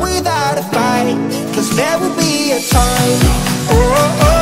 without a fight Cause there will be a time. Oh, oh, oh,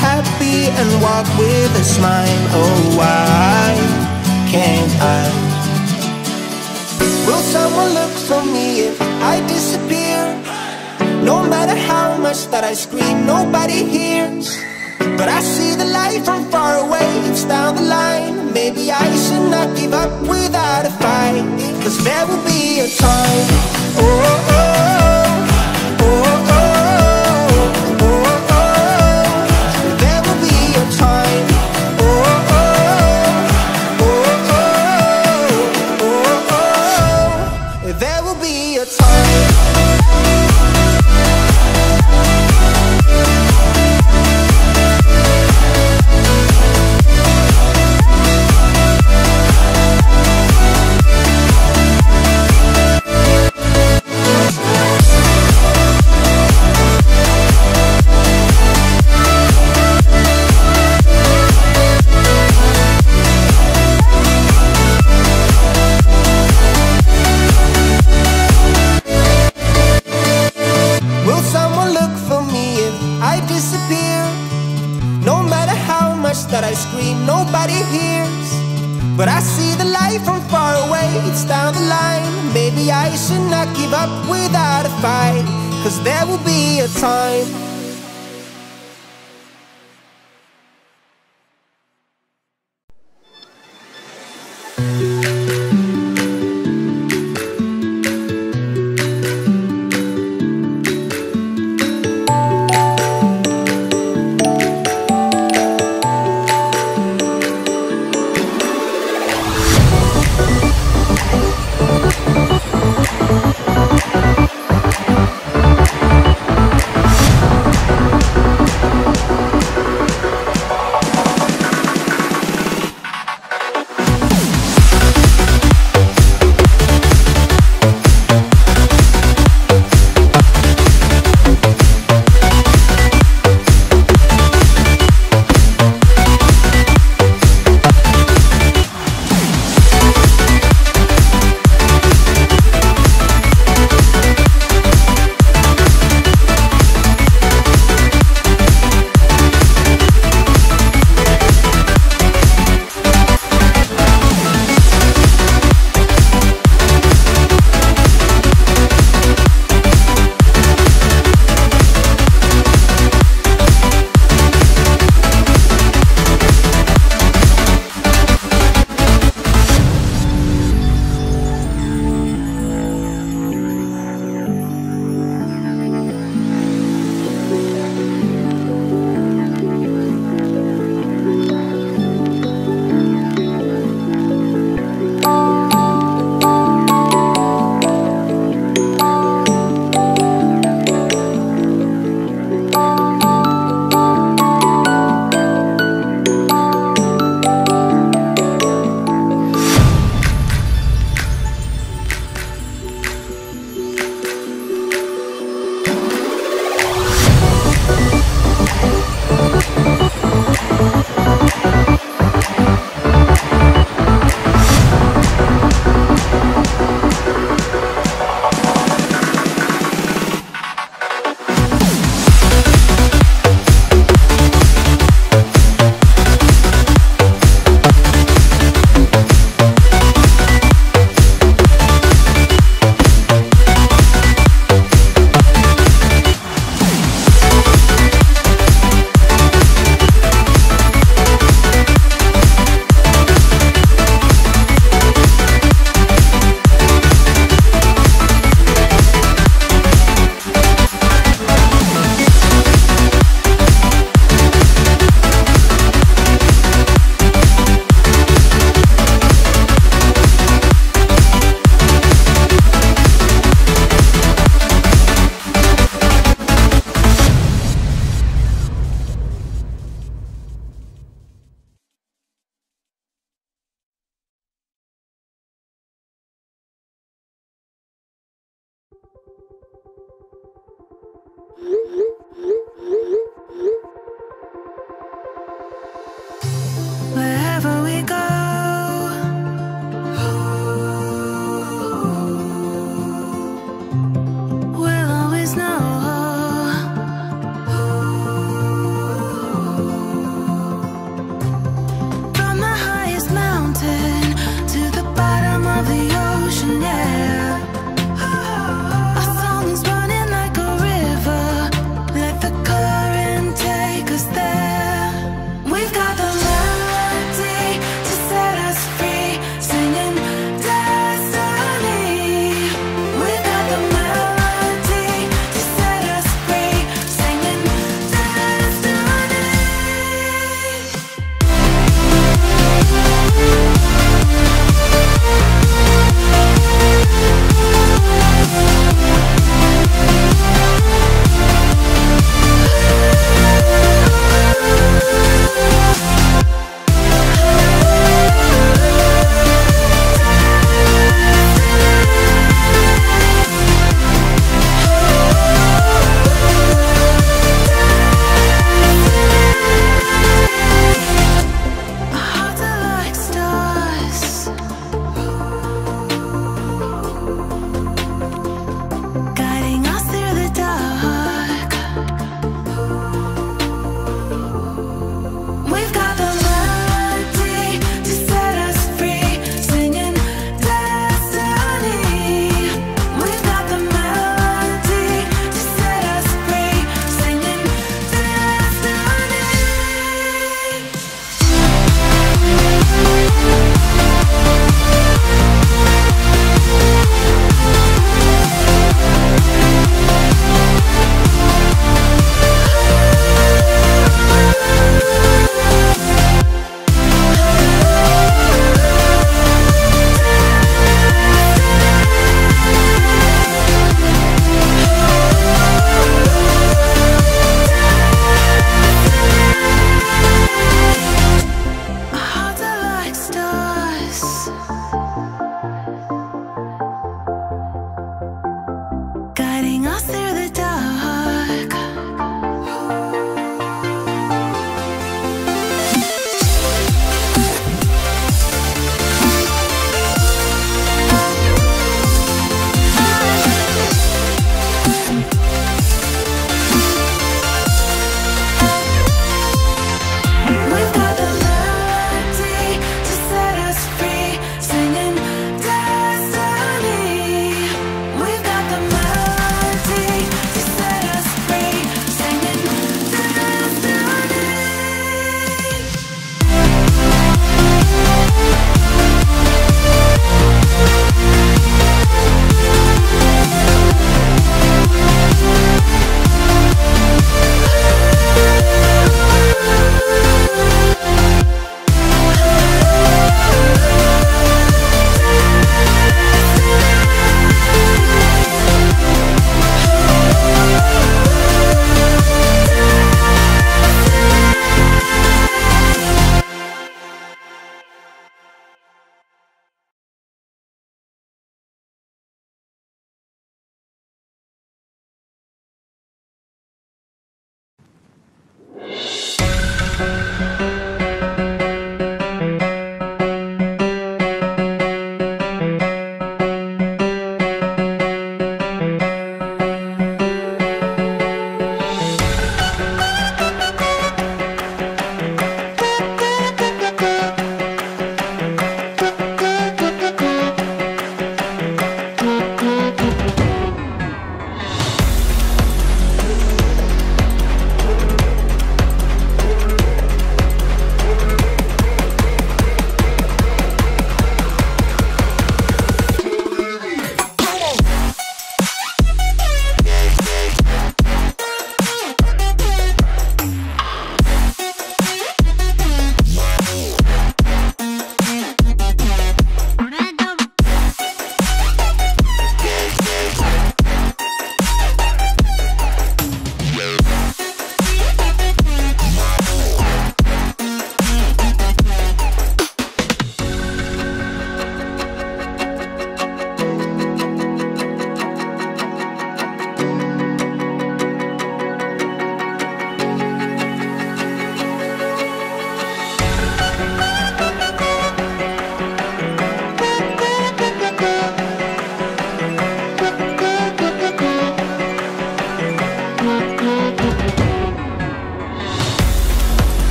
happy and walk with a smile. Oh why can't I? Will someone look for me if I disappear? No matter how much that I scream, nobody hears. But I see the light from far away, it's down the line. Maybe I should not give up without a fight. Cause there will be a time. Oh, oh, oh, time.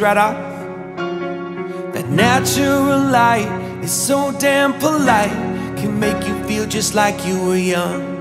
right off That natural light is so damn polite Can make you feel just like you were young